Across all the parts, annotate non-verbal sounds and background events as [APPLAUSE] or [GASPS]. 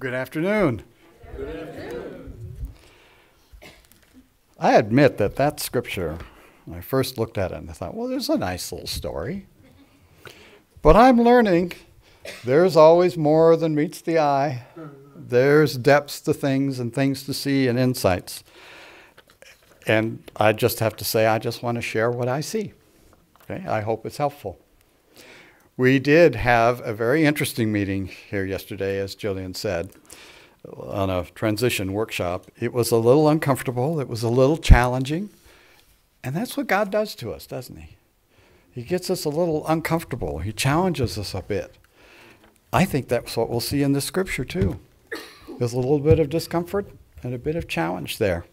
Good afternoon. I admit that that scripture, when I first looked at it, and I thought, well, there's a nice little story. But I'm learning there's always more than meets the eye. There's depths to things and things to see and insights. And I just have to say, I just want to share what I see. Okay? I hope it's helpful. We did have a very interesting meeting here yesterday, as Jillian said, on a transition workshop. It was a little uncomfortable, it was a little challenging, and that's what God does to us, doesn't He? He gets us a little uncomfortable, He challenges us a bit. I think that's what we'll see in the scripture too. There's a little bit of discomfort and a bit of challenge there.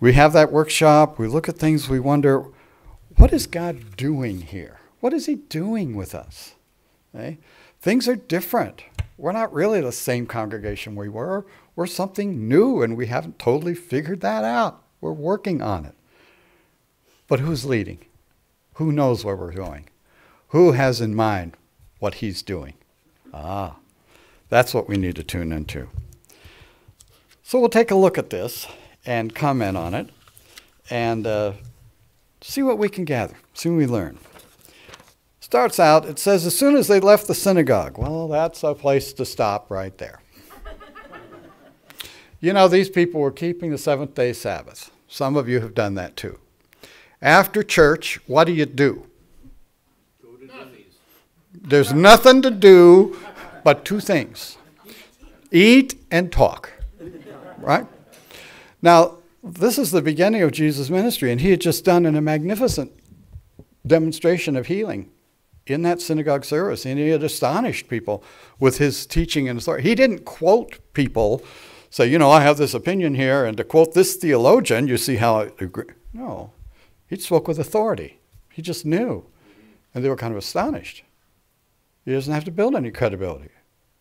We have that workshop, we look at things, we wonder, what is God doing here? What is he doing with us? Okay? Things are different. We're not really the same congregation we were. We're something new, and we haven't totally figured that out. We're working on it. But who's leading? Who knows where we're going? Who has in mind what he's doing? Ah, that's what we need to tune into. So we'll take a look at this and comment on it and uh, see what we can gather, see what we learn starts out, it says, as soon as they left the synagogue. Well, that's a place to stop right there. [LAUGHS] you know, these people were keeping the seventh day Sabbath. Some of you have done that too. After church, what do you do? There's nothing to do but two things eat and talk. Right? Now, this is the beginning of Jesus' ministry, and he had just done a magnificent demonstration of healing in that synagogue service, and he had astonished people with his teaching and authority. He didn't quote people, say, you know, I have this opinion here, and to quote this theologian, you see how I agree. No, he spoke with authority. He just knew, and they were kind of astonished. He doesn't have to build any credibility.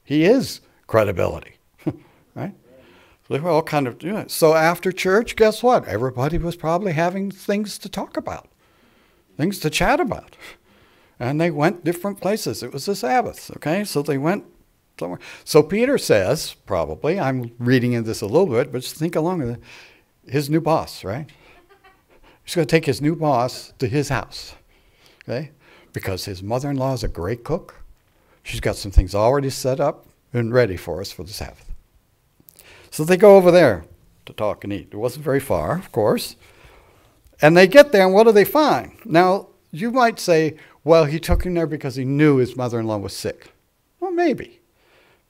He is credibility, [LAUGHS] right? So they were all kind of doing it. So after church, guess what? Everybody was probably having things to talk about, things to chat about and they went different places. It was the Sabbath, okay? So they went somewhere. So Peter says, probably, I'm reading into this a little bit, but just think along with it, his new boss, right? He's going to take his new boss to his house, okay? Because his mother in law is a great cook. She's got some things already set up and ready for us for the Sabbath. So they go over there to talk and eat. It wasn't very far, of course. And they get there, and what do they find? Now, you might say, well, he took him there because he knew his mother in law was sick. Well, maybe.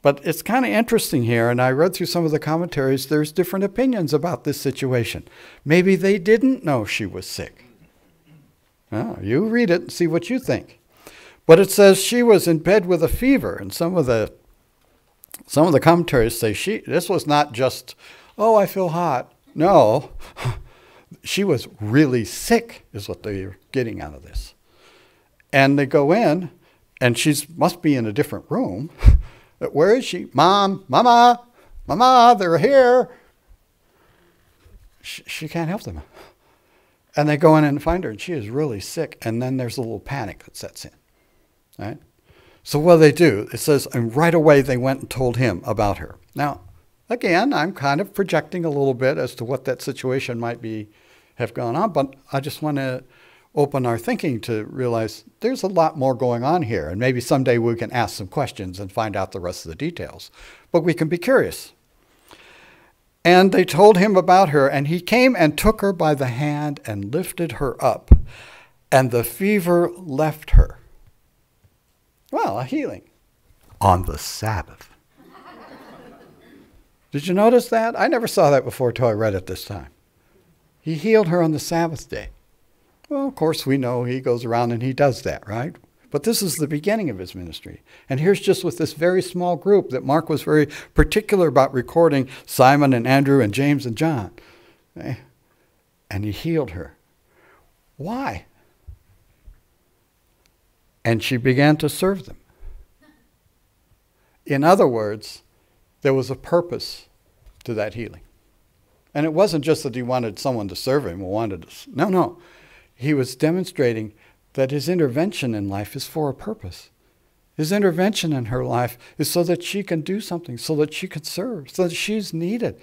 But it's kind of interesting here, and I read through some of the commentaries. There's different opinions about this situation. Maybe they didn't know she was sick. Oh, you read it and see what you think. But it says she was in bed with a fever, and some of the some of the commentaries say she this was not just, oh, I feel hot. No, [LAUGHS] she was really sick, is what they're getting out of this. And they go in, and she must be in a different room. [LAUGHS] Where is she? Mom, Mama, Mama, they're here. She, she can't help them. And they go in and find her, and she is really sick. And then there's a little panic that sets in. Right? So what do they do? It says, and right away they went and told him about her. Now, again, I'm kind of projecting a little bit as to what that situation might be have gone on, but I just want to open our thinking to realize there's a lot more going on here. And maybe someday we can ask some questions and find out the rest of the details. But we can be curious. And they told him about her, and he came and took her by the hand and lifted her up, and the fever left her. Well, a healing on the Sabbath. [LAUGHS] Did you notice that? I never saw that before until I read it this time. He healed her on the Sabbath day. Well, of course, we know he goes around and he does that, right? But this is the beginning of his ministry. And here's just with this very small group that Mark was very particular about recording Simon and Andrew and James and John. Eh? And he healed her. Why? And she began to serve them. In other words, there was a purpose to that healing. And it wasn't just that he wanted someone to serve him or wanted to. No, no he was demonstrating that his intervention in life is for a purpose. His intervention in her life is so that she can do something, so that she can serve, so that she's needed,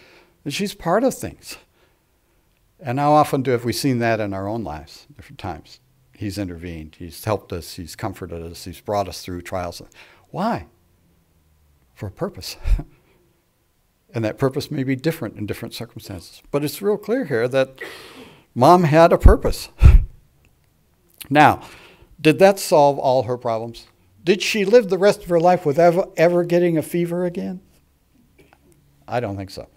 that she's part of things. And how often do have we seen that in our own lives, different times? He's intervened, He's helped us, He's comforted us, He's brought us through trials. Why? For a purpose. [LAUGHS] and that purpose may be different in different circumstances. But it's real clear here that mom had a purpose. [LAUGHS] now, did that solve all her problems? Did she live the rest of her life without ever, getting a fever again? I don't think so.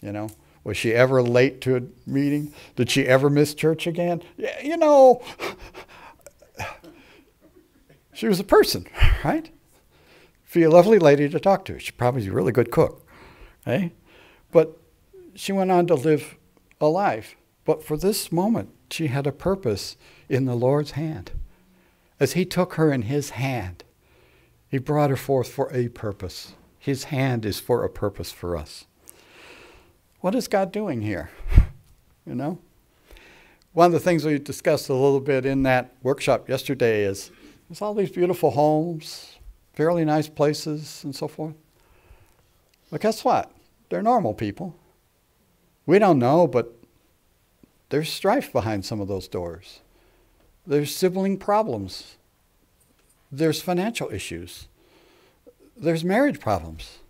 You know, was she ever late to a meeting? Did she ever miss church again? You know, she was a person, right? Be a lovely lady to talk to. She probably was a really good cook, eh? But she went on to live a life. But for this moment, she had a purpose in the Lord's hand. As he took her in his hand, he brought her forth for a purpose. His hand is for a purpose for us. What is God doing here? [LAUGHS] you know? One of the things we discussed a little bit in that workshop yesterday is there's all these beautiful homes, fairly nice places, and so forth. But guess what? They're normal people. We don't know, but there's strife behind some of those doors. There's sibling problems. There's financial issues. There's marriage problems.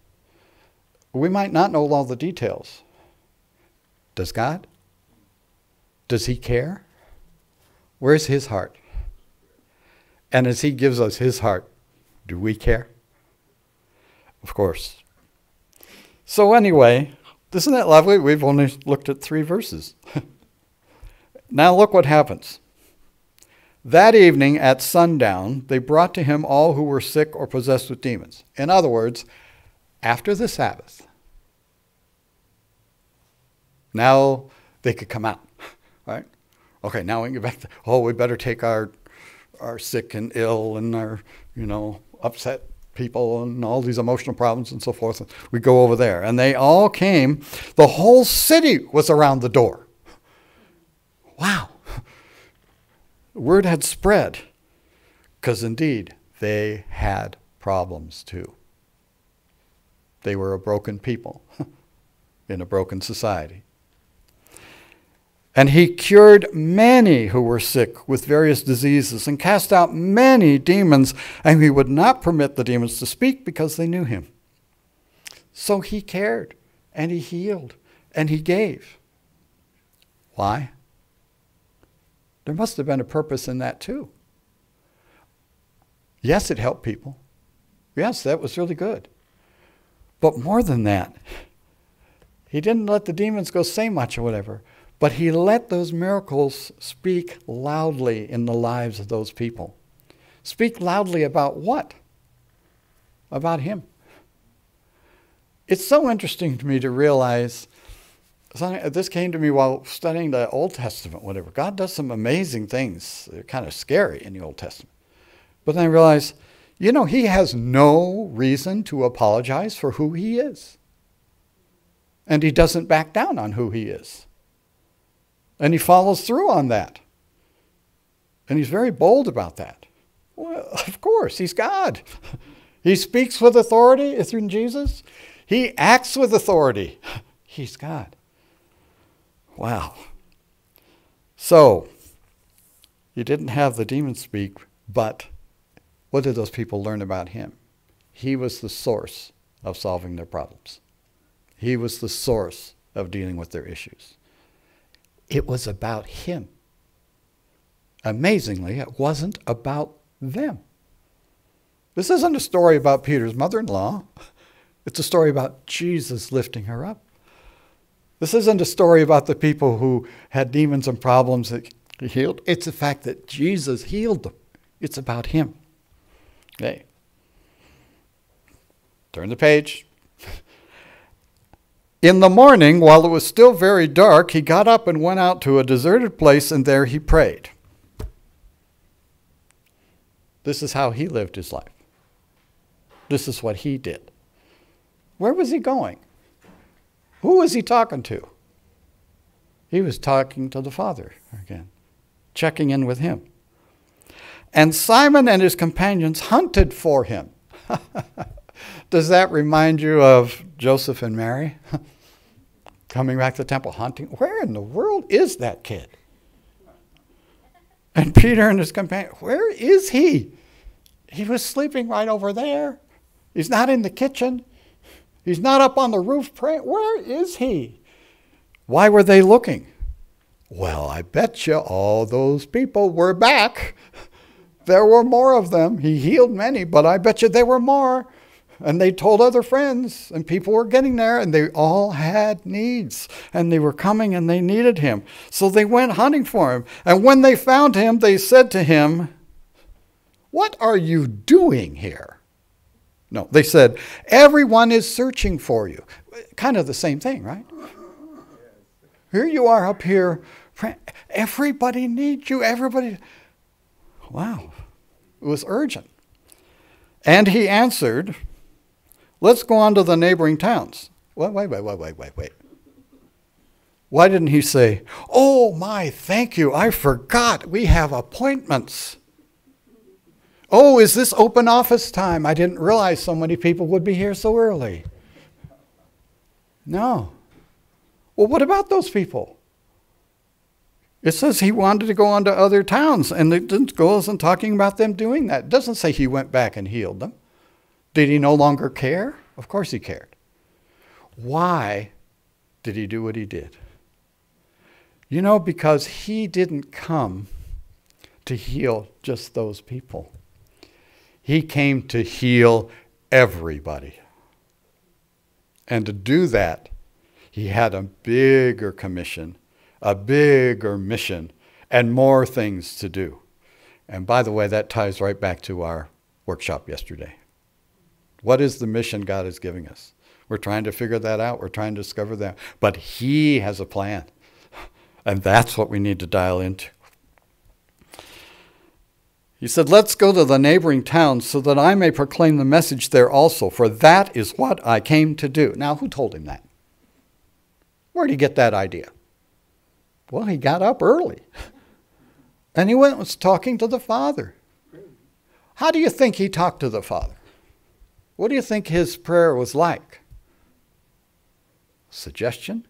We might not know all the details. Does God? Does He care? Where's His heart? And as He gives us His heart, do we care? Of course. So, anyway, isn't that lovely? We've only looked at three verses. [LAUGHS] now, look what happens. That evening at sundown, they brought to him all who were sick or possessed with demons. In other words, after the Sabbath, now they could come out, [LAUGHS] right? Okay, now we can get back to, oh, we better take our, our sick and ill and our, you know, upset people and all these emotional problems and so forth. We go over there. And they all came. The whole city was around the door. Wow [LAUGHS] word had spread because indeed they had problems too. They were a broken people [LAUGHS] in a broken society. And he cured many who were sick with various diseases and cast out many demons, and he would not permit the demons to speak because they knew him. So he cared, and he healed, and he gave. Why? There must have been a purpose in that too. Yes, it helped people. Yes, that was really good. But more than that, he didn't let the demons go say much or whatever, but he let those miracles speak loudly in the lives of those people. Speak loudly about what? About him. It's so interesting to me to realize this came to me while studying the Old Testament, whatever. God does some amazing things. They're kind of scary in the Old Testament. But then I realized, you know, he has no reason to apologize for who he is. And he doesn't back down on who he is. And he follows through on that. And he's very bold about that. Well, [LAUGHS] of course, he's God. [LAUGHS] he speaks with authority through Jesus. He acts with authority. [LAUGHS] He's God. Wow. So, he didn't have the demon speak, but what did those people learn about him? He was the source of solving their problems. He was the source of dealing with their issues. It was about him. Amazingly, it wasn't about them. This isn't a story about Peter's mother in law, it's a story about Jesus lifting her up. This isn't a story about the people who had demons and problems that he healed. It's the fact that Jesus healed them. It's about him. Okay. Turn the page. [LAUGHS] In the morning, while it was still very dark, he got up and went out to a deserted place, and there he prayed. This is how he lived his life. This is what he did. Where was he going? Who was he talking to? He was talking to the Father again, checking in with him. And Simon and his companions hunted for him. [LAUGHS] Does that remind you of Joseph and Mary? [LAUGHS] Coming back to the temple hunting. Where in the world is that kid? And [LAUGHS] Peter and his companion, where is he? He was sleeping right over there. He's not in the kitchen. He's not up on the roof praying. Where is he? Why were they looking? Well, I bet you all those people were back. There were more of them. He healed many, but I bet you there were more. And they told other friends, and people were getting there, and they all had needs. And they were coming and they needed him. So they went hunting for him. And when they found him, they said to him, What are you doing here? No, they said, Everyone is searching for you. Kind of the same thing, right? Here you are up here. Everybody needs you. Everybody. Wow. It was urgent. And he answered, Let's go on to the neighboring towns. Wait, wait, wait, wait, wait, wait, wait. Why didn't he say, Oh my, thank you, I forgot, we have appointments? Oh, is this open office time? I didn't realize so many people would be here so early. No. Well, what about those people? It says he wanted to go on to other towns, and it isn't talking about them doing that. It doesn't say he went back and healed them. Did he no longer care? Of course he cared. Why did he do what he did? You know, because he didn't come to heal just those people. He came to heal everybody. And to do that, he had a bigger commission a bigger mission and more things to do. And by the way, that ties right back to our workshop yesterday. What is the mission God is giving us? We're trying to figure that out. We're trying to discover that. But He has a plan. And that's what we need to dial into. He said, Let's go to the neighboring towns so that I may proclaim the message there also, for that is what I came to do. Now, who told him that? Where did he get that idea? Well, he got up early [LAUGHS] and he went and was talking to the Father. How do you think he talked to the Father? What do you think his prayer was like? Suggestion?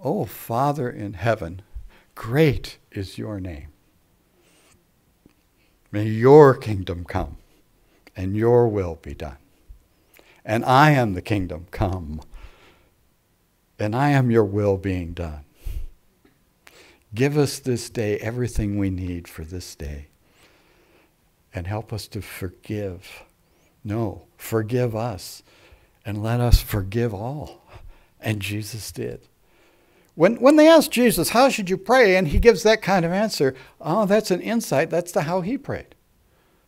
Oh, Father in heaven, great is your name. May your kingdom come and your will be done. And I am the kingdom come, and I am your will being done. Give us this day everything we need for this day. And help us to forgive. No, forgive us. And let us forgive all. And Jesus did. When, when they asked Jesus, How should you pray? and he gives that kind of answer, oh, that's an insight. That's the how he prayed.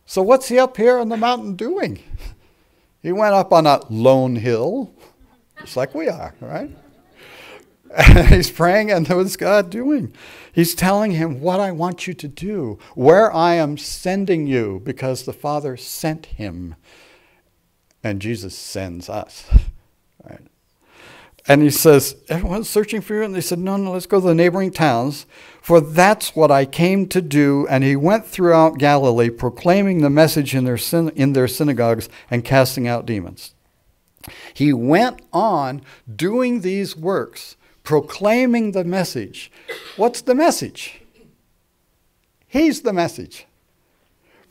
So, what's he up here on the mountain doing? [LAUGHS] He went up on a lone hill, just like we are, right? And [LAUGHS] he's praying, and what's God doing? He's telling him what I want you to do, where I am sending you, because the Father sent him. And Jesus sends us. [LAUGHS] Right? And he says, Everyone's searching for you. And they said, No, no, let's go to the neighboring towns, for that's what I came to do. And he went throughout Galilee, proclaiming the message in their, in their synagogues and casting out demons. He went on doing these works proclaiming the message. What's the message? He's the message.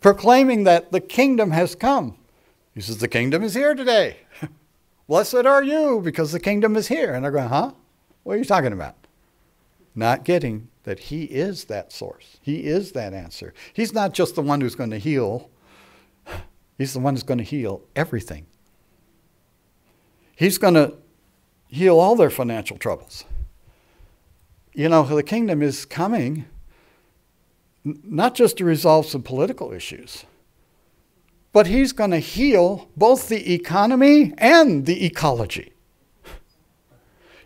Proclaiming that the kingdom has come. He says, The kingdom is here today. [LAUGHS] Blessed are you because the kingdom is here. And they're going, Huh? What are you talking about? Not getting that He is that source. He is that answer. He's not just the one who's going to heal, He's the one who's going to heal everything. He's going to heal all their financial troubles. You know, the kingdom is coming not just to resolve some political issues, but he's going to heal both the economy and the ecology.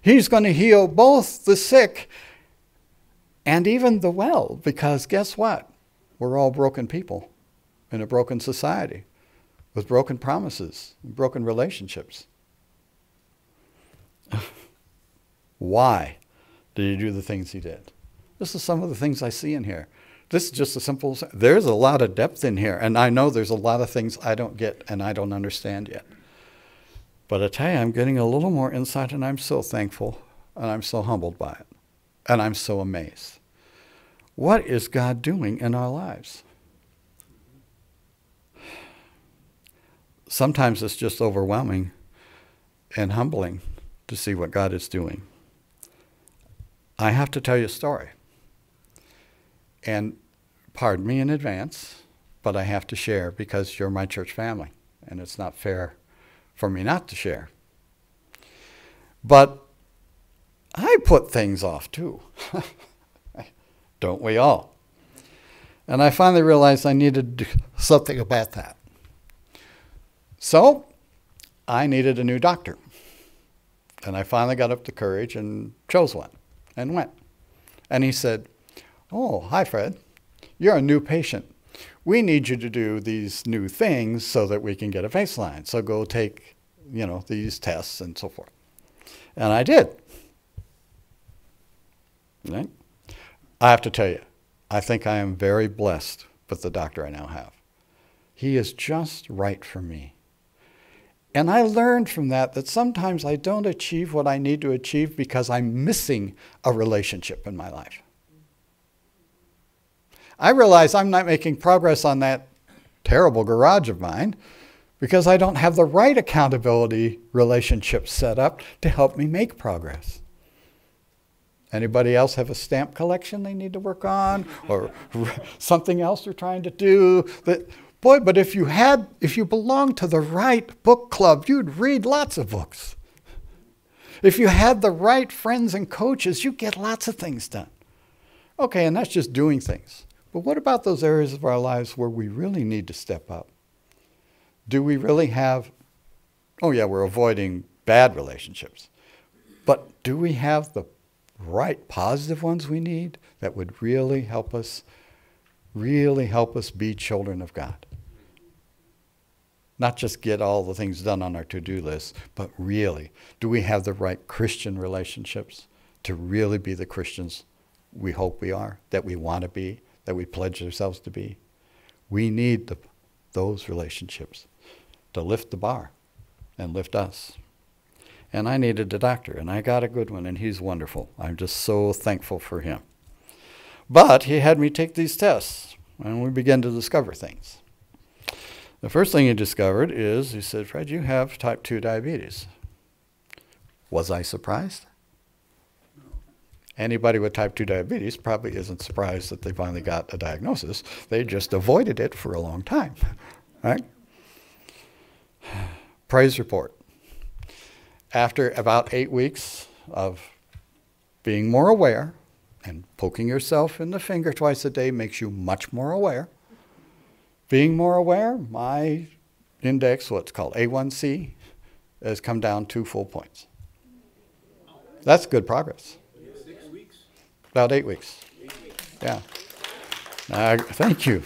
He's going to heal both the sick and even the well, because guess what? We're all broken people in a broken society with broken promises, broken relationships. [LAUGHS] Why did he do the things he did? This is some of the things I see in here. This is just a simple, there's a lot of depth in here. And I know there's a lot of things I don't get and I don't understand yet. But I tell you, I'm getting a little more insight and I'm so thankful and I'm so humbled by it. And I'm so amazed. What is God doing in our lives? Sometimes it's just overwhelming and humbling to see what God is doing. I have to tell you a story. And pardon me in advance, but I have to share because you're my church family, and it's not fair for me not to share. But I put things off too. [LAUGHS] Don't we all? And I finally realized I needed to do something about that. So I needed a new doctor. And I finally got up the courage and chose one and went. And he said, Oh, hi, Fred. You're a new patient. We need you to do these new things so that we can get a baseline. So go take, you know, these tests and so forth. And I did. Right? I have to tell you, I think I am very blessed with the doctor I now have. He is just right for me. And I learned from that that sometimes I don't achieve what I need to achieve because I'm missing a relationship in my life. I realize I'm not making progress on that terrible garage of mine because I don't have the right accountability relationship set up to help me make progress. Anybody else have a stamp collection they need to work on or [LAUGHS] something else they're trying to do that boy but if you had if you belonged to the right book club you'd read lots of books. If you had the right friends and coaches you'd get lots of things done. Okay, and that's just doing things. But what about those areas of our lives where we really need to step up? Do we really have Oh yeah, we're avoiding bad relationships. But do we have the right positive ones we need that would really help us, really help us be children of God. Not just get all the things done on our to do list, but really, do we have the right Christian relationships to really be the Christians we hope we are, that we want to be, that we pledge ourselves to be? We need the, those relationships to lift the bar and lift us and I needed a doctor, and I got a good one, and he's wonderful. I'm just so thankful for him. But he had me take these tests, and we began to discover things. The first thing he discovered is he said, Fred, you have type 2 diabetes. Was I surprised? Anybody with type 2 diabetes probably isn't surprised that they finally got a diagnosis. They just avoided it for a long time. Right? Praise report after about eight weeks of being more aware, and poking yourself in the finger twice a day makes you much more aware. Being more aware, my index, what's called A1C, has come down two full points. That's good progress. About eight weeks. Yeah. Uh, thank you.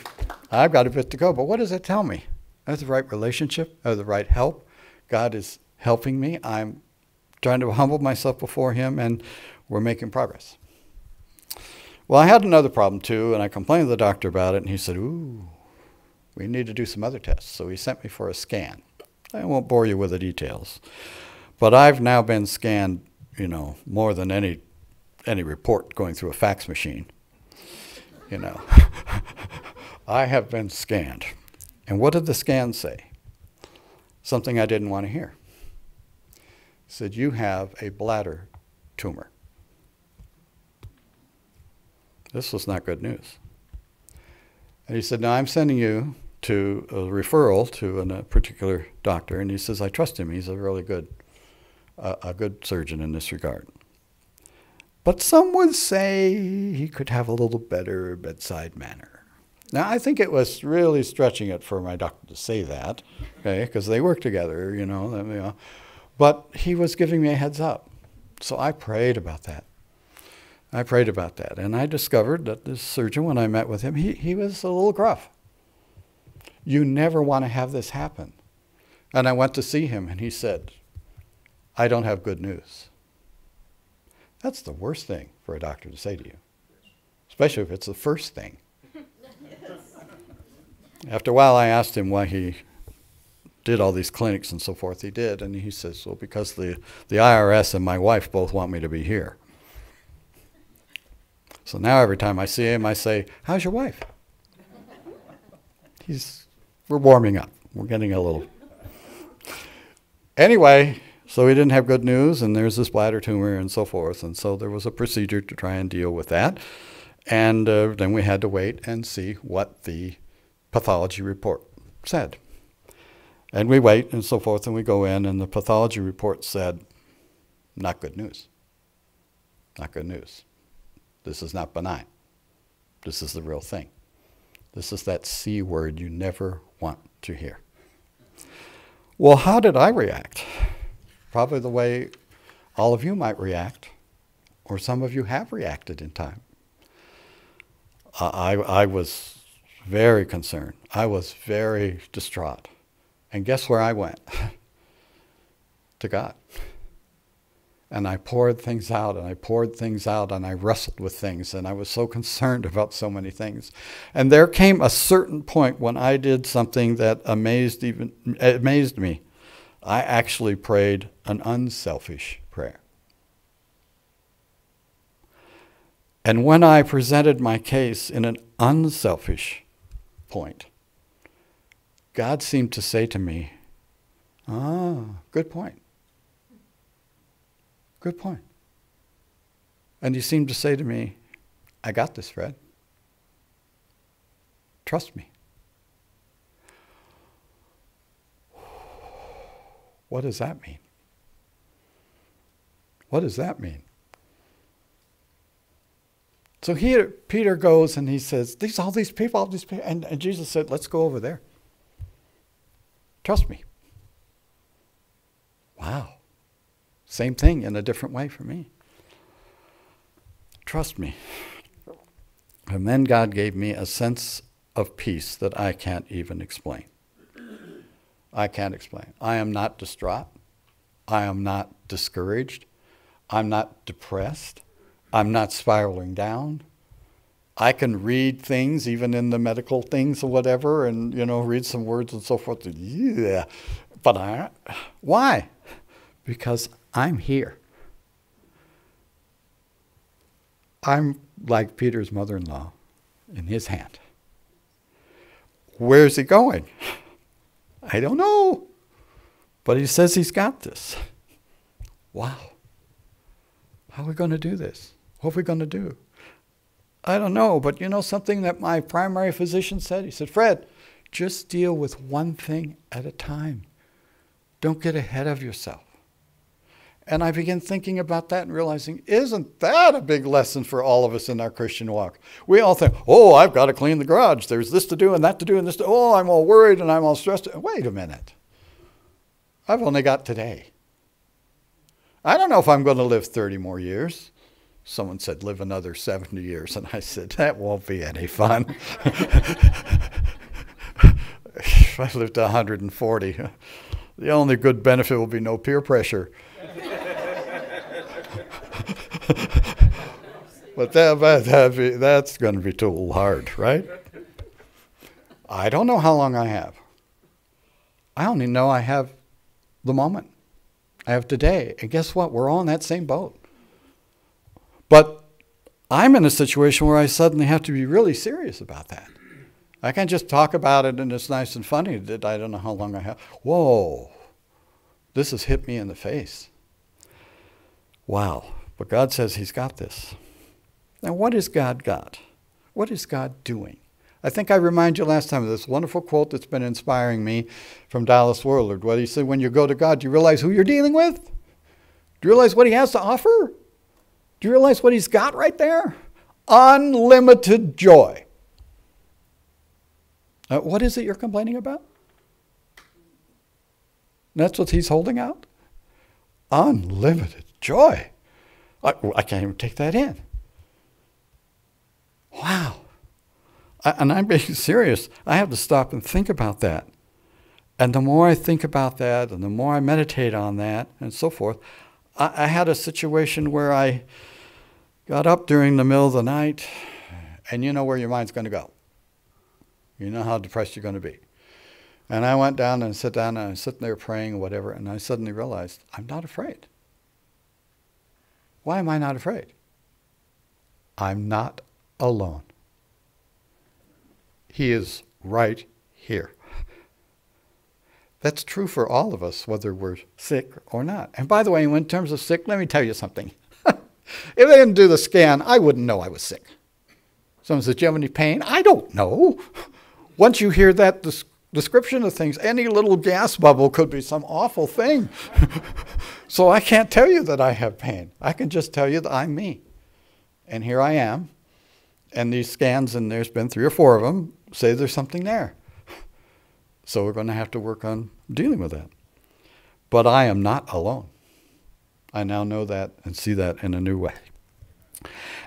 I've got a bit to go, but what does it tell me? I have the right relationship, I have the right help. God is helping me. I'm trying to humble myself before Him, and we're making progress. Well, I had another problem too, and I complained to the doctor about it, and he said, Ooh, we need to do some other tests. So he sent me for a scan. I won't bore you with the details. But I've now been scanned, you know, more than any any report going through a fax machine. You know. [LAUGHS] I have been scanned. And what did the scan say? Something I didn't want to hear said, You have a bladder tumor. This was not good news. And he said, Now I'm sending you to a referral to a particular doctor. And he says, I trust him. He's a really good, uh, a good surgeon in this regard. But some would say he could have a little better bedside manner. Now, I think it was really stretching it for my doctor to say that, okay, because they work together, you know. You know but he was giving me a heads up. So I prayed about that. I prayed about that. And I discovered that this surgeon, when I met with him, he, he was a little gruff. You never want to have this happen. And I went to see him, and he said, I don't have good news. That's the worst thing for a doctor to say to you, especially if it's the first thing. After a while, I asked him why he did all these clinics and so forth. He did, and he says, "Well, because the the IRS and my wife both want me to be here." So now every time I see him, I say, "How's your wife?" He's we're warming up. We're getting a little. Anyway, so he didn't have good news, and there's this bladder tumor and so forth, and so there was a procedure to try and deal with that, and uh, then we had to wait and see what the pathology report said. And we wait and so forth, and we go in, and the pathology report said, not good news. Not good news. This is not benign. This is the real thing. This is that C word you never want to hear. Well, how did I react? Probably the way all of you might react, or some of you have reacted in time. I, I was very concerned. I was very distraught. And guess where I went? [LAUGHS] to God. And I poured things out and I poured things out and I wrestled with things and I was so concerned about so many things. And there came a certain point when I did something that amazed even amazed me. I actually prayed an unselfish prayer. And when I presented my case in an unselfish point, God seemed to say to me, Ah, good point. Good point. And he seemed to say to me, I got this, Fred. Trust me. What does that mean? What does that mean? So here Peter goes and he says, These all these people, all these people, and, and Jesus said, Let's go over there. Trust me. Wow. Same thing in a different way for me. Trust me. And then God gave me a sense of peace that I can't even explain. I can't explain. I am not distraught. I am not discouraged. I'm not depressed. I'm not spiraling down. I can read things, even in the medical things or whatever, and you know, read some words and so forth. Yeah, but I, why? Because I'm here. I'm like Peter's mother in law in his hand. Where's he going? I don't know. But he says he's got this. Wow. How are we going to do this? What are we going to do? I don't know, but you know something that my primary physician said? He said, Fred, just deal with one thing at a time. Don't get ahead of yourself. And I began thinking about that and realizing, isn't that a big lesson for all of us in our Christian walk? We all think, oh, I've got to clean the garage. There's this to do and that to do and this to, oh, I'm all worried and I'm all stressed. Wait a minute. I've only got today. I don't know if I'm going to live 30 more years. Someone said, live another 70 years. And I said, that won't be any fun. [LAUGHS] if I live to 140, the only good benefit will be no peer pressure. [LAUGHS] but that, that, that's going to be too hard, right? I don't know how long I have. I only know I have the moment. I have today. And guess what? We're all in that same boat. But I'm in a situation where I suddenly have to be really serious about that. I can't just talk about it and it's nice and funny that I don't know how long I have. Whoa, this has hit me in the face. Wow. But God says He's got this. Now, what has God got? What is God doing? I think I remind you last time of this wonderful quote that's been inspiring me from Dallas Willard, where he said, When you go to God, do you realize who you're dealing with? Do you realize what He has to offer? Do you realize what He's got right there? Unlimited joy. Uh, what is it you're complaining about? That's what He's holding out? Unlimited joy. I, I can't even take that in. Wow. I, and I'm being [LAUGHS] serious. I have to stop and think about that. And the more I think about that, and the more I meditate on that, and so forth, I, I had a situation where I got up during the middle of the night, and you know where your mind's going to go. You know how depressed you're going to be. And I went down and sat down and I was sitting there praying or whatever, and I suddenly realized I'm not afraid. Why am I not afraid? I'm not alone. He is right here. That's true for all of us, whether we're sick or not. And by the way, in terms of sick, let me tell you something. [LAUGHS] if they didn't do the scan, I wouldn't know I was sick. Someone says, Do you have any pain? I don't know. [LAUGHS] Once you hear that description of things, any little gas bubble could be some awful thing. [LAUGHS] so I can't tell you that I have pain. I can just tell you that I'm me. And here I am. And these scans, and there's been three or four of them, say there's something there. [LAUGHS] So we're going to have to work on dealing with that. But I am not alone. I now know that and see that in a new way.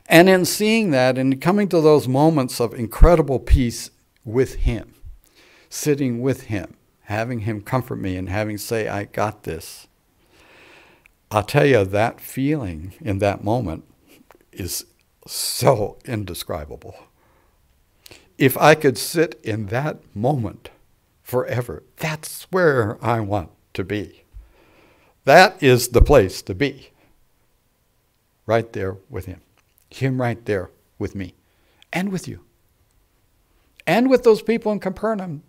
And in seeing that and coming to those moments of incredible peace with Him, sitting with Him, having Him comfort me and having say, I got this. I'll tell you, that feeling in that moment is so indescribable. If I could sit in that moment forever, that's where I want to be. That is the place to be. Right there with Him. Him right there with me and with you. And with those people in Capernaum.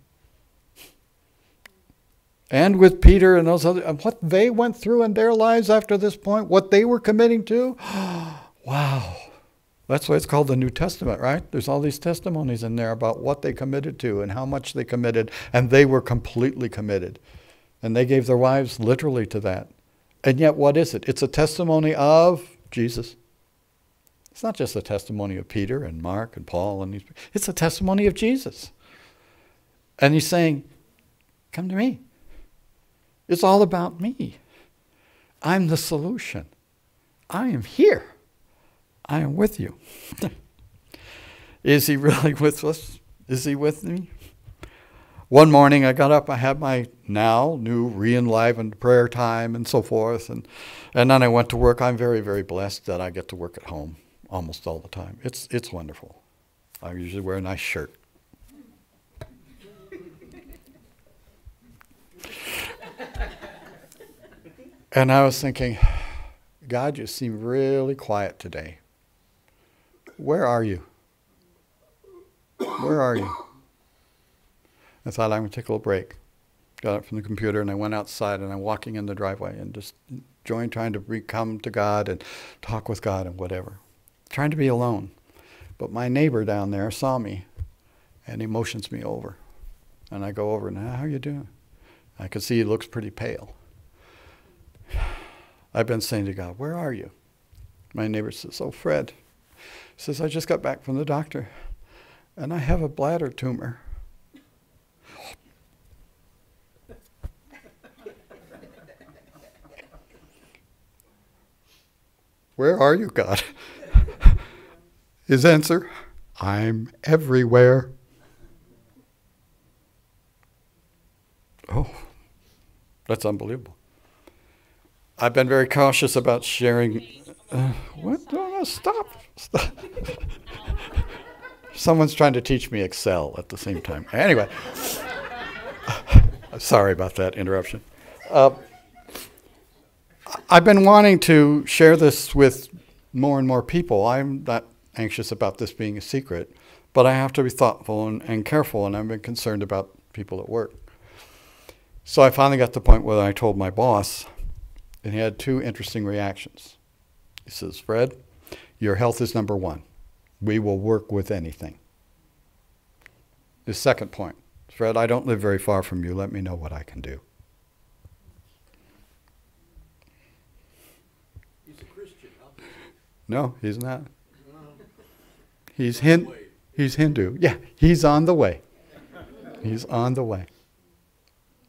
And with Peter and those other, and what they went through in their lives after this point, what they were committing to. [GASPS] wow. That's why it's called the New Testament, right? There's all these testimonies in there about what they committed to and how much they committed, and they were completely committed. And they gave their wives literally to that. And yet, what is it? It's a testimony of Jesus. It's not just a testimony of Peter and Mark and Paul and these it's a testimony of Jesus. And he's saying, Come to me. It's all about me. I'm the solution. I am here. I am with you. [LAUGHS] Is he really [LAUGHS] with us? Is he with me? One morning I got up, I had my now new re enlivened prayer time and so forth, and, and then I went to work. I'm very, very blessed that I get to work at home almost all the time. It's, it's wonderful. I usually wear a nice shirt. And I was thinking, God, you seem really quiet today. Where are you? Where are you? I thought I'm going to take a little break. Got up from the computer and I went outside and I'm walking in the driveway and just enjoying trying to come to God and talk with God and whatever. Trying to be alone. But my neighbor down there saw me and he motions me over. And I go over and, how are you doing? I can see he looks pretty pale. I've been saying to God, where are you? My neighbor says, oh, Fred, says, I just got back from the doctor and I have a bladder tumor. [LAUGHS] Where are you, God? His answer I'm everywhere. Oh, that's unbelievable. I've been very cautious about sharing. Uh, what? Oh, stop. [LAUGHS] Someone's trying to teach me Excel at the same time. Anyway, [LAUGHS] sorry about that interruption. Uh, I've been wanting to share this with more and more people. I'm not anxious about this being a secret, but I have to be thoughtful and, and careful, and I've been concerned about people at work. So I finally got to the point where I told my boss, and he had two interesting reactions. He says, Fred, your health is number one. We will work with anything. The second point Fred, I don't live very far from you. Let me know what I can do. He's a Christian. No, he's not. He's, hin- he's Hindu. Yeah, he's on the way. He's on the way.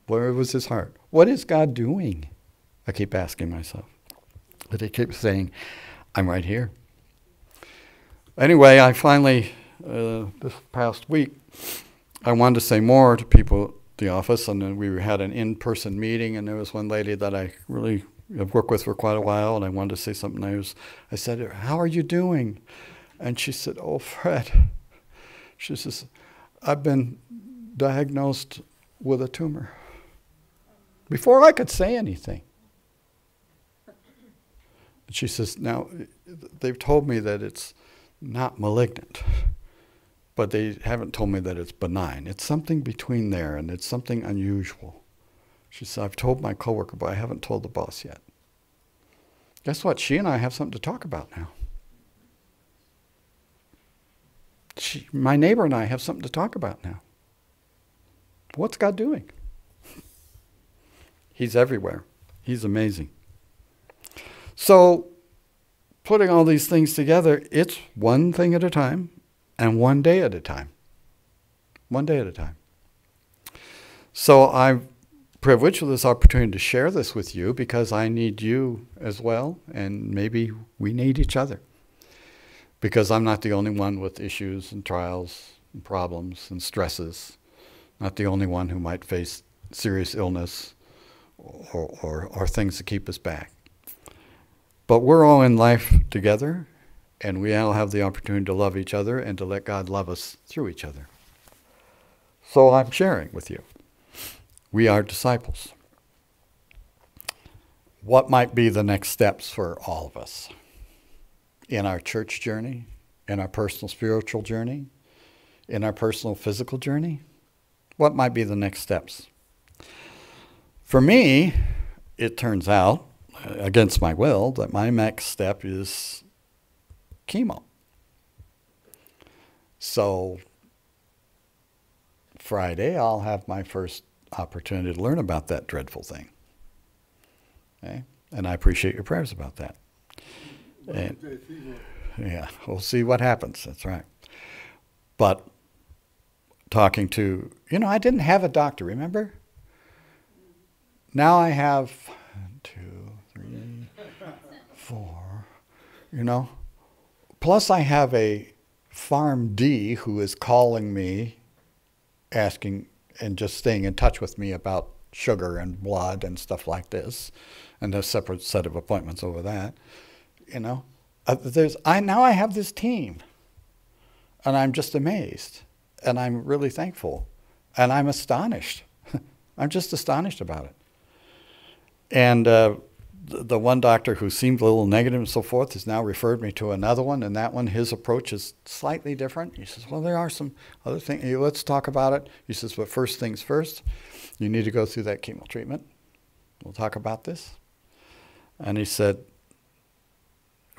Where was his heart? What is God doing? I keep asking myself. But he keeps saying, I'm right here. Anyway, I finally, uh, this past week, I wanted to say more to people at the office, and then we had an in person meeting, and there was one lady that I really have worked with for quite a while, and I wanted to say something. I, was, I said, How are you doing? And she said, Oh, Fred. She says, I've been diagnosed with a tumor before I could say anything. She says, Now, they've told me that it's not malignant, but they haven't told me that it's benign. It's something between there, and it's something unusual. She said, I've told my coworker, but I haven't told the boss yet. Guess what? She and I have something to talk about now. She, my neighbor and I have something to talk about now. What's God doing? [LAUGHS] He's everywhere. He's amazing. So, putting all these things together, it's one thing at a time and one day at a time. One day at a time. So, I'm privileged with this opportunity to share this with you because I need you as well, and maybe we need each other. Because I'm not the only one with issues and trials and problems and stresses, not the only one who might face serious illness or, or, or things to keep us back. But we're all in life together, and we all have the opportunity to love each other and to let God love us through each other. So I'm sharing with you. We are disciples. What might be the next steps for all of us in our church journey, in our personal spiritual journey, in our personal physical journey? What might be the next steps? For me, it turns out, against my will, that my next step is chemo. So, Friday, I'll have my first opportunity to learn about that dreadful thing. Okay? And I appreciate your prayers about that. And, yeah, we'll see what happens. That's right. But talking to, you know, I didn't have a doctor, remember? Now I have four, you know. Plus, I have a PharmD who is calling me, asking and just staying in touch with me about sugar and blood and stuff like this, and a separate set of appointments over that. You know, uh, there's I now I have this team, and I'm just amazed, and I'm really thankful, and I'm astonished. [LAUGHS] I'm just astonished about it. And uh, the, one doctor who seemed a little negative and so forth has now referred me to another one, and that one, his approach is slightly different. He says, Well, there are some other things. Let's talk about it. He says, But first things first, you need to go through that chemo treatment. We'll talk about this. And he said,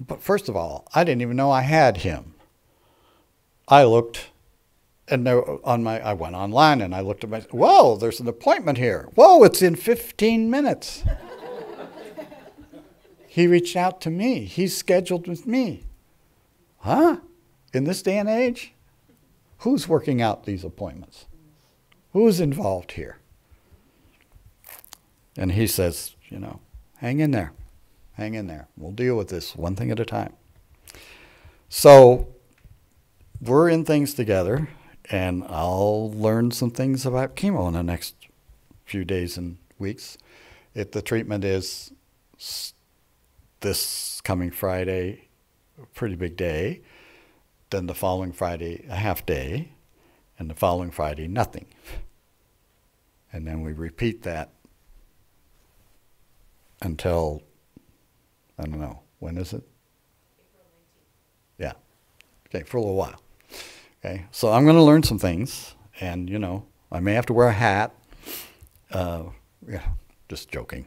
But first of all, I didn't even know I had him. I looked and on my, I went online and I looked at my, whoa, there's an appointment here. Whoa, it's in 15 minutes. He reached out to me. He's scheduled with me. Huh? In this day and age? Who's working out these appointments? Who's involved here? And he says, you know, hang in there. Hang in there. We'll deal with this one thing at a time. So we're in things together and I'll learn some things about chemo in the next few days and weeks. If the treatment is this coming Friday, a pretty big day, then the following Friday, a half day, and the following Friday, nothing. And then we repeat that until, I don't know, when is it? Yeah. Okay, for a little while. Okay, so I'm going to learn some things, and you know, I may have to wear a hat. Uh, yeah, just joking.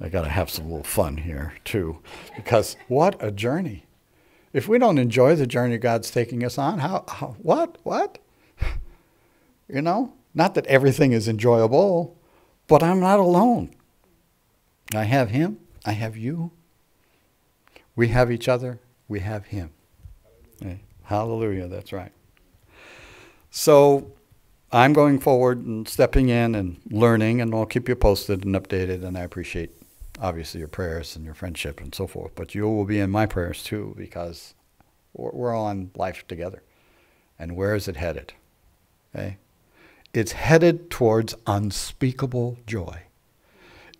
I got to have some little fun here too, because what a journey! If we don't enjoy the journey God's taking us on, how, how what what? [LAUGHS] You know, not that everything is enjoyable, but I'm not alone. I have Him. I have you. We have each other. We have Him. Okay. Hallelujah. That's right. So I'm going forward and stepping in and learning, and I'll keep you posted and updated. And I appreciate, obviously, your prayers and your friendship and so forth. But you will be in my prayers too, because we're all in life together. And where is it headed? Okay? It's headed towards unspeakable joy.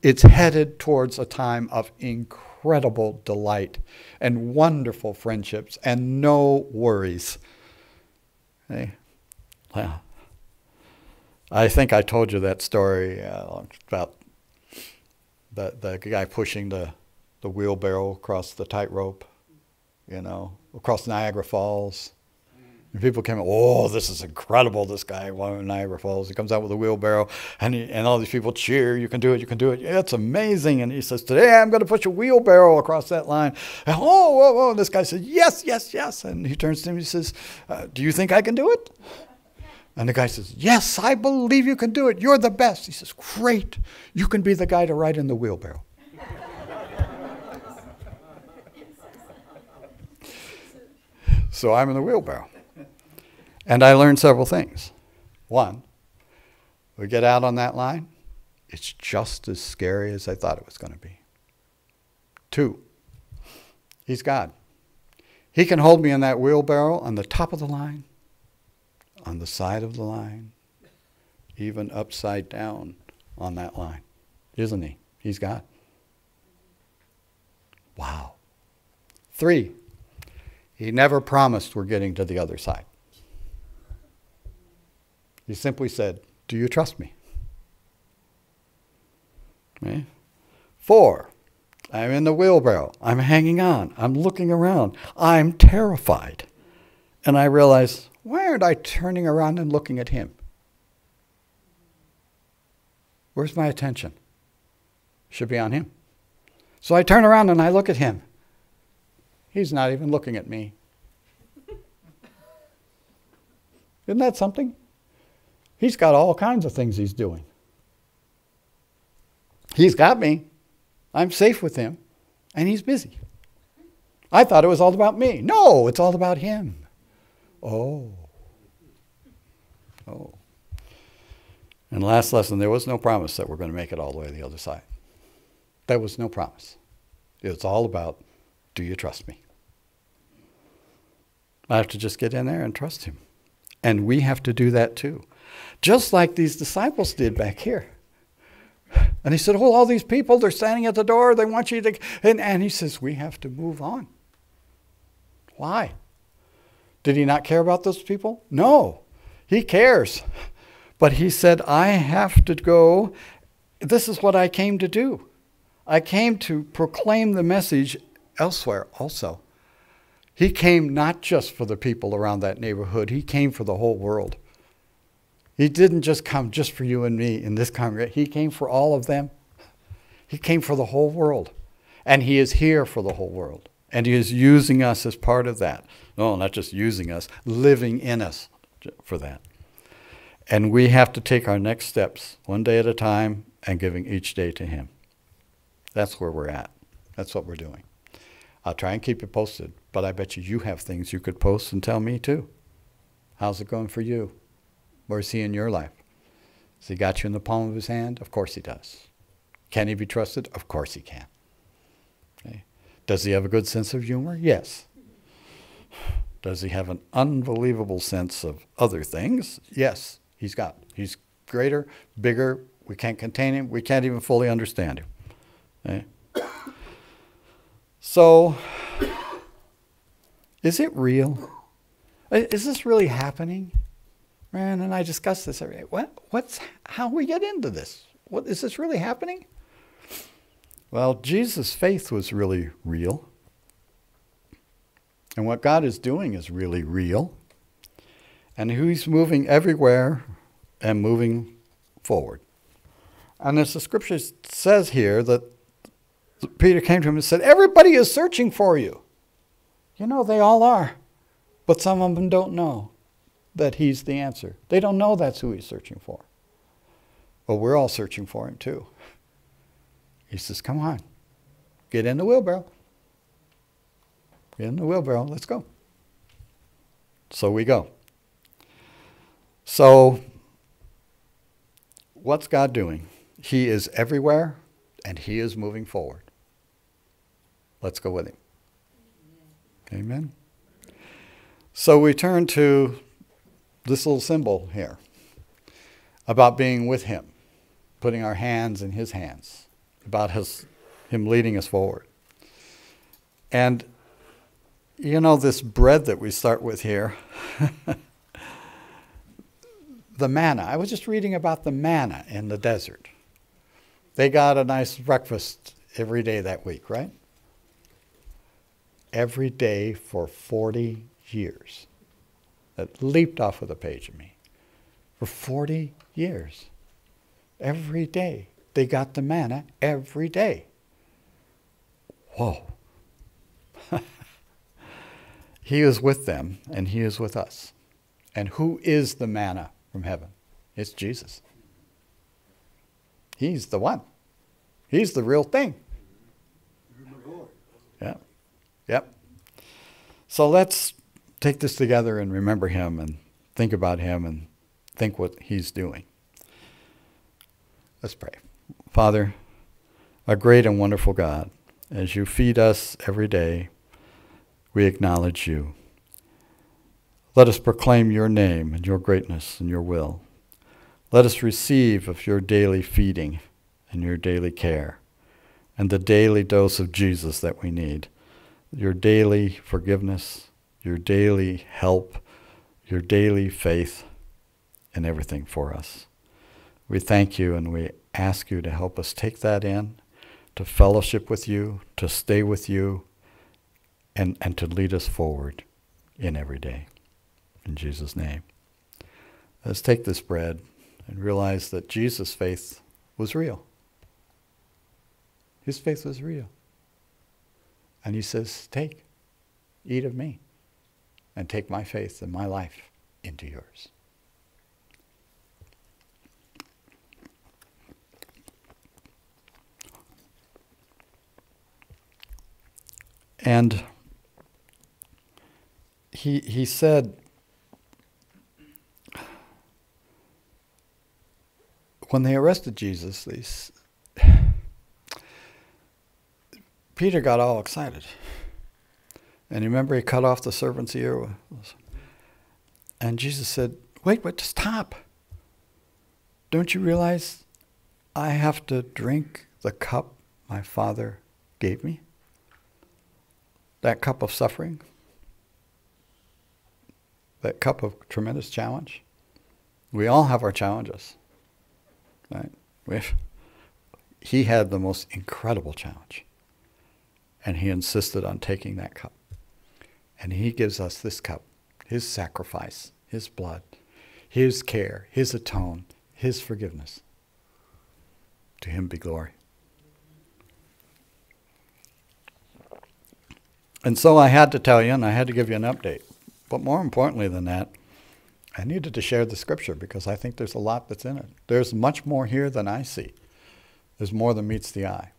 It's headed towards a time of incredible delight and wonderful friendships and no worries. Okay? I think I told you that story uh, about the, the guy pushing the, the wheelbarrow across the tightrope, you know, across Niagara Falls. And people came, oh, this is incredible, this guy, Niagara Falls. He comes out with a wheelbarrow, and, he, and all these people cheer, you can do it, you can do it. Yeah, it's amazing. And he says, today I'm going to push a wheelbarrow across that line. And, oh, whoa, whoa. And this guy says, yes, yes, yes. And he turns to him he says, uh, do you think I can do it? And the guy says, yes, I believe you can do it. You're the best. He says, great. You can be the guy to ride in the wheelbarrow. so I'm in the wheelbarrow. And I learned several things. One, we get out on that line, it's just as scary as I thought it was going to be. Two, He's God. He can hold me in that wheelbarrow on the top of the line, on the side of the line, even upside down on that line. Isn't He? He's God. Wow. Three, He never promised we're getting to the other side. He simply said, Do you trust me? Okay. Four, I'm in the wheelbarrow. I'm hanging on. I'm looking around. I'm terrified. And I realize, why aren't I turning around and looking at him? Where's my attention? Should be on him. So I turn around and I look at him. He's not even looking at me. Isn't that something? He's got all kinds of things he's doing. He's got me. I'm safe with him. And he's busy. I thought it was all about me. No, it's all about him. Oh. Oh. And last lesson, there was no promise that we're going to make it all the way to the other side. There was no promise. It's all about do you trust me? I have to just get in there and trust him. And we have to do that too just like these disciples did back here. And he said, Oh, all these people, they're standing at the door. They want you to. And, and he says, We have to move on. Why? Did he not care about those people? No, he cares. But he said, I have to go. This is what I came to do. I came to proclaim the message elsewhere also. He came not just for the people around that neighborhood, he came for the whole world. He didn't just come just for you and me in this congregation. He came for all of them. He came for the whole world. And He is here for the whole world. And He is using us as part of that. No, not just using us, living in us for that. And we have to take our next steps one day at a time and giving each day to Him. That's where we're at. That's what we're doing. I'll try and keep you posted, but I bet you you have things you could post and tell me too. How's it going for you? Where's he in your life? Has he got you in the palm of his hand? Of course he does. Can he be trusted? Of course he can. Does he have a good sense of humor? Yes. Does he have an unbelievable sense of other things? Yes, he's got. He's greater, bigger. We can't contain him. We can't even fully understand him. Okay. So, is it real? Is this really happening? Man, and I discussed this every day. What, what's, how we get into this? What, is this really happening? Well, Jesus' faith was really real. And what God is doing is really real. And He's moving everywhere and moving forward. And as the scripture says here, that Peter came to him and said, Everybody is searching for you. You know, they all are. But some of them don't know that he's the answer. They don't know that's who he's searching for. But we're all searching for him too. He says, Come on, get in the wheelbarrow. Get in the wheelbarrow, let's go. So we go. So, what's God doing? He is everywhere and He is moving forward. Let's go with Him. Amen. So we turn to this little symbol here about being with Him, putting our hands in His hands, about his, Him leading us forward. And, you know, this bread that we start with here, [LAUGHS] the manna. I was just reading about the manna in the desert. They got a nice breakfast every day that week, right? Every day for 40 years. That leaped off of the page of me. For 40 years. Every day. They got the manna every day. Whoa. [LAUGHS] he is with them and he is with us. And who is the manna from heaven? It's Jesus. He's the one. He's the real thing. Yeah. Yep. So let's take this together and remember him and think about him and think what he's doing. Let's pray. Father, a great and wonderful God, as you feed us every day, we acknowledge you. Let us proclaim your name and your greatness and your will. Let us receive of your daily feeding and your daily care and the daily dose of Jesus that we need. Your daily forgiveness, your daily help, your daily faith, and everything for us. We thank you and we ask you to help us take that in, to fellowship with you, to stay with you, and, and to lead us forward in every day. In Jesus' name. Let's take this bread and realize that Jesus' faith was real. His faith was real. And he says, Take, eat of me, and take my faith and my life into yours. And he, he said, when they arrested Jesus, they, Peter got all excited. And you remember he cut off the servant's ear? And Jesus said, Wait, wait, stop. Don't you realize I have to drink the cup my Father gave me? That cup of suffering? That cup of tremendous challenge? We all have our challenges. Right? We've, he had the most incredible challenge. And he insisted on taking that cup. And he gives us this cup, his sacrifice, his blood, his care, his atone, his forgiveness. To him be glory. And so I had to tell you, and I had to give you an update. But more importantly than that, I needed to share the scripture because I think there's a lot that's in it. There's much more here than I see. There's more than meets the eye.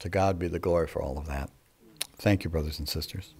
To God be the glory for all of that. Thank you, brothers and sisters.